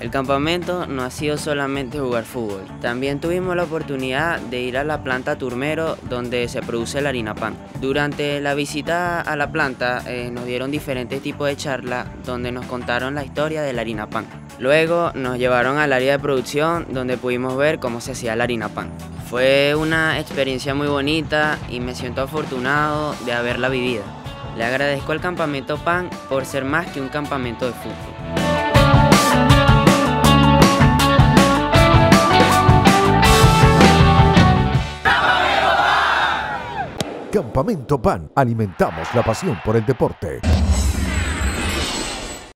El campamento no ha sido solamente jugar fútbol, también tuvimos la oportunidad de ir a la planta Turmero donde se produce la harina pan. Durante la visita a la planta eh, nos dieron diferentes tipos de charlas donde nos contaron la historia de la harina pan. Luego nos llevaron al área de producción donde pudimos ver cómo se hacía la harina pan. Fue una experiencia muy bonita y me siento afortunado de haberla vivido. Le agradezco al campamento PAN por ser más que un campamento de fútbol. Campamento PAN. Alimentamos la pasión por el deporte.